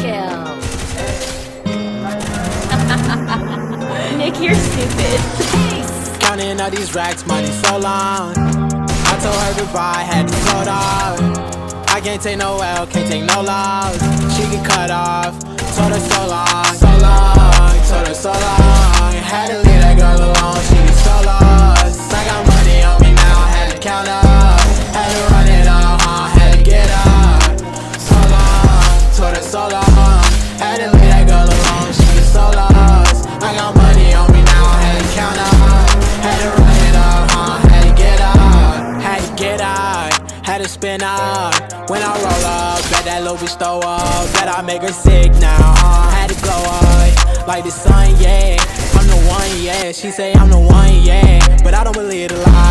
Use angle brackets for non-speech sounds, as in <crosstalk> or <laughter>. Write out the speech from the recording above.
kill. <laughs> Nick, you're stupid. Counting all these racks, money so long. I told her goodbye, had to slow off. I can't take no L, can't take no loss. She get cut off, told her so long, so long, told her so long. Had to leave that girl alone, she was so lost. I got money on me now, had to count up. Had to run it all, huh? had to get up. So long, told her so long. Had to leave that girl alone, she was so lost. I got money on me now, had to count up. Had to run it up, huh? Had to get up. Had to get out, had to spin out. When I roll up, bet that little bitch throw up. Bet I make her sick now, huh? Had to glow up like the sun, yeah. I'm the one, yeah. She say I'm the one, yeah. But I don't believe the lies.